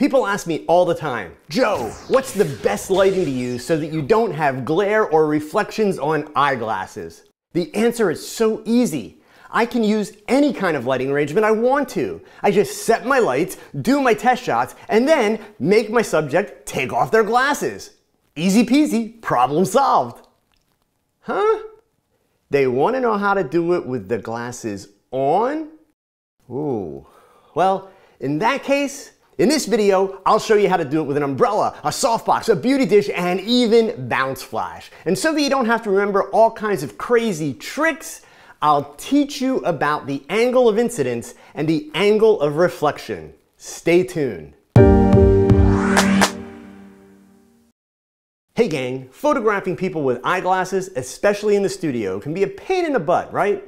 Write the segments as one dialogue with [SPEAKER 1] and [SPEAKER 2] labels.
[SPEAKER 1] People ask me all the time, Joe, what's the best lighting to use so that you don't have glare or reflections on eyeglasses? The answer is so easy. I can use any kind of lighting arrangement I want to. I just set my lights, do my test shots, and then make my subject take off their glasses. Easy peasy, problem solved. Huh? They want to know how to do it with the glasses on? Ooh. Well, in that case, in this video, I'll show you how to do it with an umbrella, a softbox, a beauty dish, and even bounce flash. And so that you don't have to remember all kinds of crazy tricks, I'll teach you about the angle of incidence and the angle of reflection. Stay tuned. Hey gang, photographing people with eyeglasses, especially in the studio, can be a pain in the butt, right?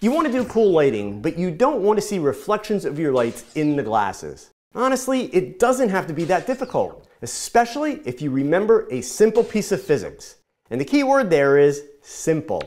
[SPEAKER 1] You want to do cool lighting, but you don't want to see reflections of your lights in the glasses. Honestly, it doesn't have to be that difficult, especially if you remember a simple piece of physics. And the key word there is simple.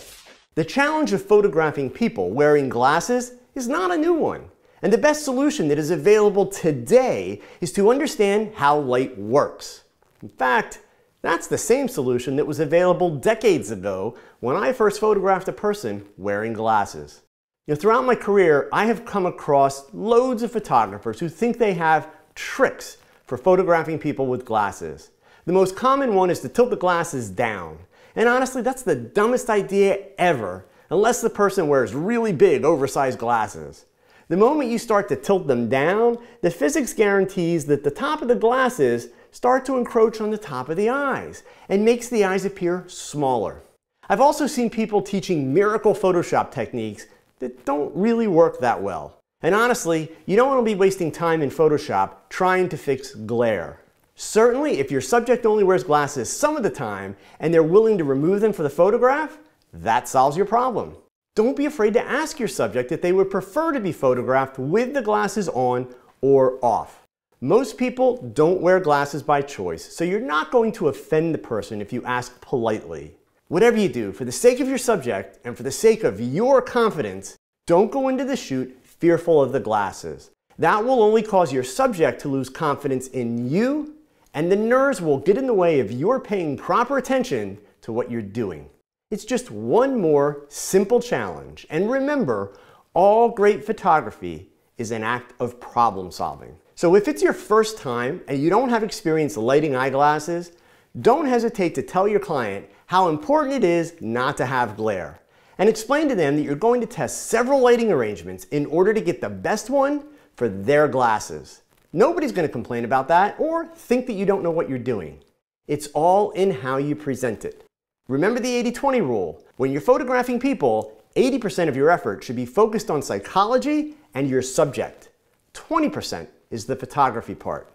[SPEAKER 1] The challenge of photographing people wearing glasses is not a new one. And the best solution that is available today is to understand how light works. In fact, that's the same solution that was available decades ago when I first photographed a person wearing glasses. You know, throughout my career, I have come across loads of photographers who think they have tricks for photographing people with glasses. The most common one is to tilt the glasses down. And honestly, that's the dumbest idea ever, unless the person wears really big, oversized glasses. The moment you start to tilt them down, the physics guarantees that the top of the glasses start to encroach on the top of the eyes and makes the eyes appear smaller. I've also seen people teaching miracle Photoshop techniques that don't really work that well. And honestly, you don't want to be wasting time in Photoshop trying to fix glare. Certainly, if your subject only wears glasses some of the time and they're willing to remove them for the photograph, that solves your problem. Don't be afraid to ask your subject if they would prefer to be photographed with the glasses on or off. Most people don't wear glasses by choice, so you're not going to offend the person if you ask politely. Whatever you do, for the sake of your subject and for the sake of your confidence, don't go into the shoot fearful of the glasses. That will only cause your subject to lose confidence in you and the nerves will get in the way of your paying proper attention to what you're doing. It's just one more simple challenge. And remember, all great photography is an act of problem solving. So if it's your first time and you don't have experience lighting eyeglasses, don't hesitate to tell your client how important it is not to have glare. And explain to them that you're going to test several lighting arrangements in order to get the best one for their glasses. Nobody's going to complain about that or think that you don't know what you're doing. It's all in how you present it. Remember the 80-20 rule. When you're photographing people, 80% of your effort should be focused on psychology and your subject. 20% is the photography part.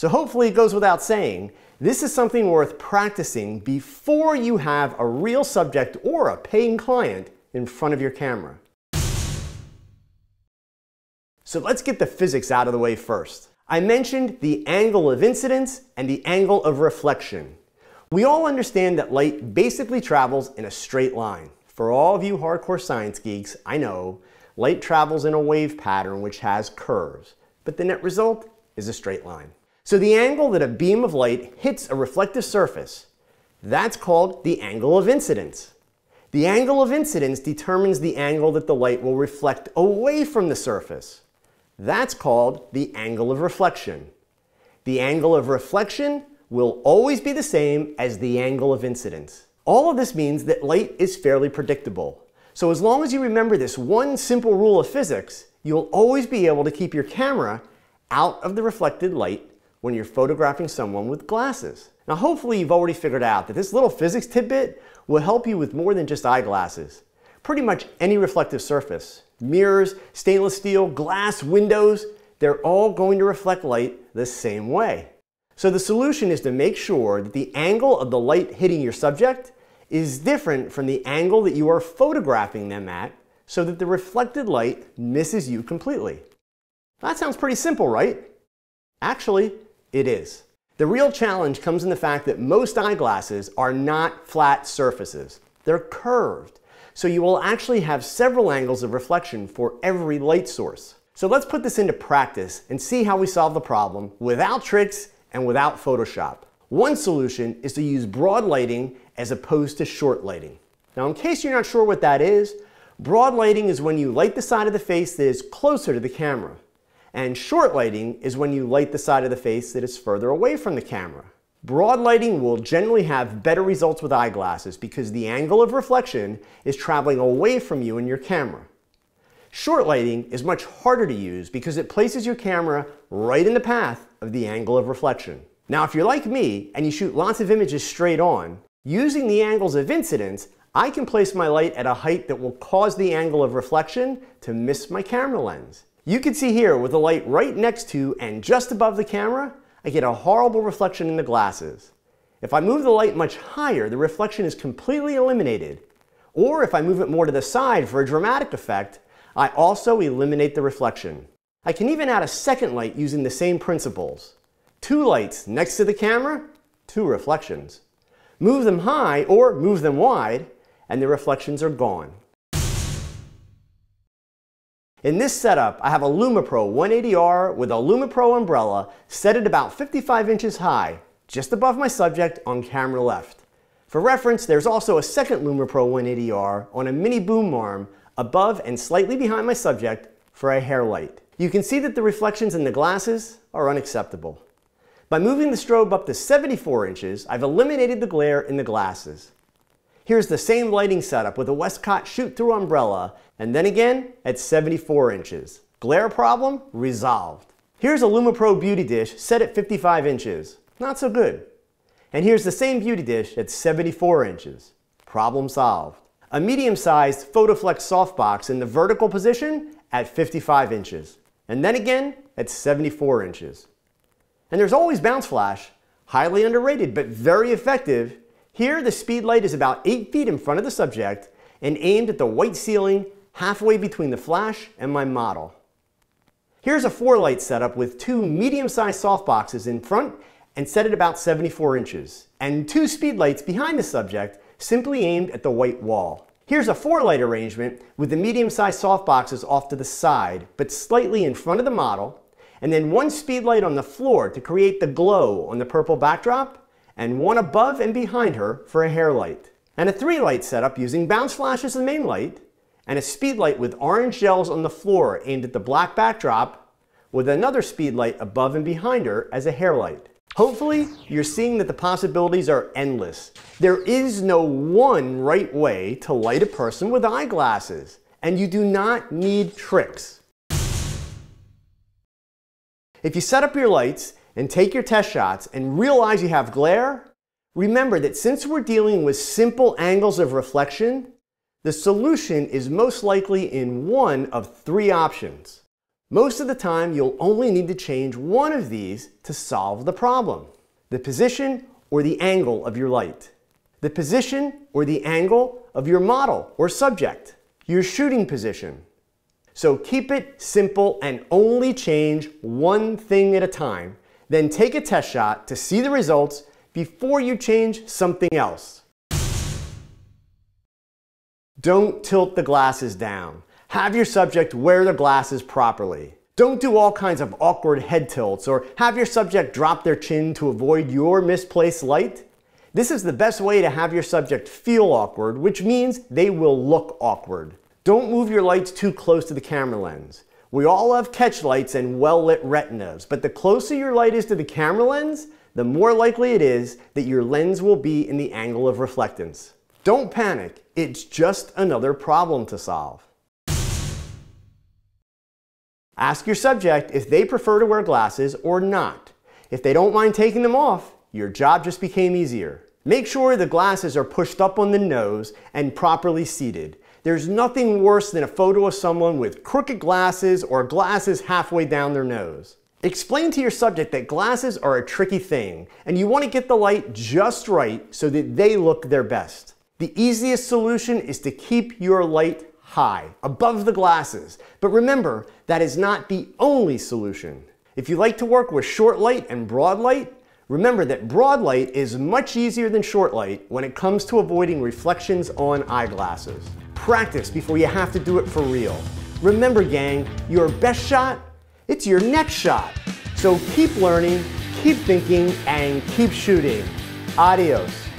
[SPEAKER 1] So hopefully it goes without saying, this is something worth practicing before you have a real subject or a paying client in front of your camera. So let's get the physics out of the way first. I mentioned the angle of incidence and the angle of reflection. We all understand that light basically travels in a straight line. For all of you hardcore science geeks, I know, light travels in a wave pattern which has curves, but the net result is a straight line. So the angle that a beam of light hits a reflective surface, that's called the angle of incidence. The angle of incidence determines the angle that the light will reflect away from the surface. That's called the angle of reflection. The angle of reflection will always be the same as the angle of incidence. All of this means that light is fairly predictable. So as long as you remember this one simple rule of physics, you'll always be able to keep your camera out of the reflected light when you're photographing someone with glasses. Now hopefully you've already figured out that this little physics tidbit will help you with more than just eyeglasses. Pretty much any reflective surface, mirrors, stainless steel, glass, windows, they're all going to reflect light the same way. So the solution is to make sure that the angle of the light hitting your subject is different from the angle that you are photographing them at so that the reflected light misses you completely. That sounds pretty simple, right? Actually, it is. The real challenge comes in the fact that most eyeglasses are not flat surfaces. They're curved. So you will actually have several angles of reflection for every light source. So let's put this into practice and see how we solve the problem without tricks and without Photoshop. One solution is to use broad lighting as opposed to short lighting. Now in case you're not sure what that is, broad lighting is when you light the side of the face that is closer to the camera. And short lighting is when you light the side of the face that is further away from the camera. Broad lighting will generally have better results with eyeglasses because the angle of reflection is traveling away from you and your camera. Short lighting is much harder to use because it places your camera right in the path of the angle of reflection. Now if you're like me and you shoot lots of images straight on, using the angles of incidence, I can place my light at a height that will cause the angle of reflection to miss my camera lens. You can see here with the light right next to and just above the camera, I get a horrible reflection in the glasses. If I move the light much higher, the reflection is completely eliminated. Or if I move it more to the side for a dramatic effect, I also eliminate the reflection. I can even add a second light using the same principles. Two lights next to the camera, two reflections. Move them high or move them wide, and the reflections are gone. In this setup, I have a LumoPro 180R with a LumoPro umbrella set at about 55 inches high, just above my subject on camera left. For reference, there's also a second LumoPro 180R on a mini boom arm above and slightly behind my subject for a hair light. You can see that the reflections in the glasses are unacceptable. By moving the strobe up to 74 inches, I've eliminated the glare in the glasses. Here's the same lighting setup with a Westcott shoot-through umbrella, and then again at 74 inches. Glare problem resolved. Here's a LumoPro beauty dish set at 55 inches. Not so good. And here's the same beauty dish at 74 inches. Problem solved. A medium-sized Photoflex softbox in the vertical position at 55 inches. And then again at 74 inches. And there's always bounce flash, highly underrated but very effective here, the speed light is about 8 feet in front of the subject and aimed at the white ceiling halfway between the flash and my model. Here's a four light setup with two medium-sized softboxes in front and set at about 74 inches, and two speed lights behind the subject simply aimed at the white wall. Here's a four light arrangement with the medium-sized softboxes off to the side, but slightly in front of the model, and then one speed light on the floor to create the glow on the purple backdrop, and one above and behind her for a hair light. And a three light setup using bounce flash as the main light, and a speed light with orange gels on the floor aimed at the black backdrop, with another speed light above and behind her as a hair light. Hopefully, you're seeing that the possibilities are endless. There is no one right way to light a person with eyeglasses, and you do not need tricks. If you set up your lights and take your test shots and realize you have glare, remember that since we're dealing with simple angles of reflection, the solution is most likely in one of three options. Most of the time, you'll only need to change one of these to solve the problem. The position or the angle of your light. The position or the angle of your model or subject. Your shooting position. So keep it simple and only change one thing at a time then take a test shot to see the results before you change something else. Don't tilt the glasses down. Have your subject wear the glasses properly. Don't do all kinds of awkward head tilts or have your subject drop their chin to avoid your misplaced light. This is the best way to have your subject feel awkward, which means they will look awkward. Don't move your lights too close to the camera lens. We all have catch lights and well-lit retinas, but the closer your light is to the camera lens, the more likely it is that your lens will be in the angle of reflectance. Don't panic, it's just another problem to solve. Ask your subject if they prefer to wear glasses or not. If they don't mind taking them off, your job just became easier. Make sure the glasses are pushed up on the nose and properly seated. There's nothing worse than a photo of someone with crooked glasses or glasses halfway down their nose. Explain to your subject that glasses are a tricky thing and you want to get the light just right so that they look their best. The easiest solution is to keep your light high, above the glasses. But remember, that is not the only solution. If you like to work with short light and broad light, remember that broad light is much easier than short light when it comes to avoiding reflections on eyeglasses. Practice before you have to do it for real. Remember gang, your best shot, it's your next shot. So keep learning, keep thinking, and keep shooting. Adios.